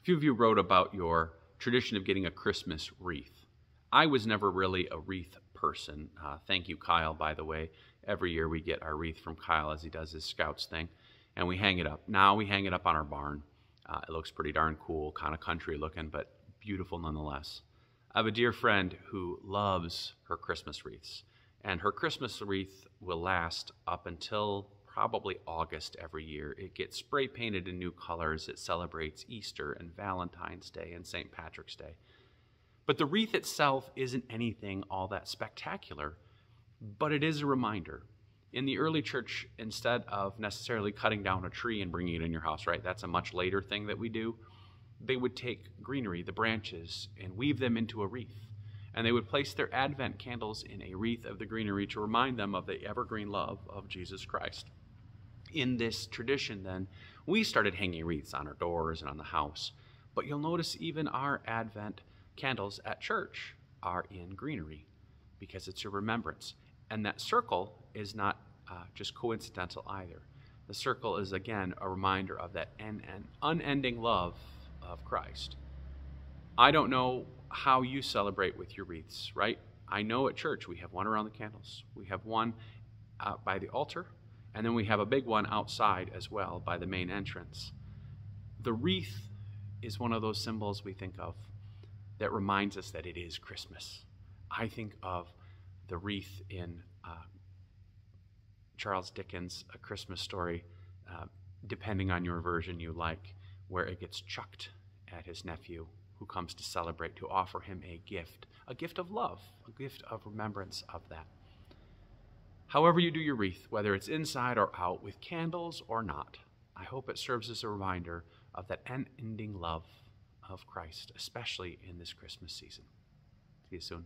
A few of you wrote about your tradition of getting a Christmas wreath. I was never really a wreath person. Uh, thank you, Kyle, by the way. Every year we get our wreath from Kyle as he does his scouts thing, and we hang it up. Now we hang it up on our barn. Uh, it looks pretty darn cool, kind of country looking, but beautiful nonetheless. I have a dear friend who loves her Christmas wreaths, and her Christmas wreath will last up until probably August every year. It gets spray painted in new colors. It celebrates Easter and Valentine's Day and St. Patrick's Day. But the wreath itself isn't anything all that spectacular, but it is a reminder. In the early church, instead of necessarily cutting down a tree and bringing it in your house, right? That's a much later thing that we do. They would take greenery, the branches, and weave them into a wreath. And they would place their Advent candles in a wreath of the greenery to remind them of the evergreen love of Jesus Christ in this tradition, then, we started hanging wreaths on our doors and on the house. But you'll notice even our Advent candles at church are in greenery because it's a remembrance. And that circle is not uh, just coincidental either. The circle is, again, a reminder of that en- en- unending love of Christ. I don't know how you celebrate with your wreaths, right? I know at church we have one around the candles, we have one uh, by the altar, and then we have a big one outside as well by the main entrance. The wreath is one of those symbols we think of that reminds us that it is Christmas. I think of the wreath in uh, Charles Dickens' A Christmas Story, uh, depending on your version you like, where it gets chucked at his nephew who comes to celebrate, to offer him a gift, a gift of love, a gift of remembrance of that. However, you do your wreath, whether it's inside or out, with candles or not, I hope it serves as a reminder of that unending love of Christ, especially in this Christmas season. See you soon.